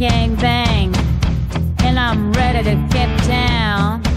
gang bang, and I'm ready to get down.